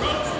Go.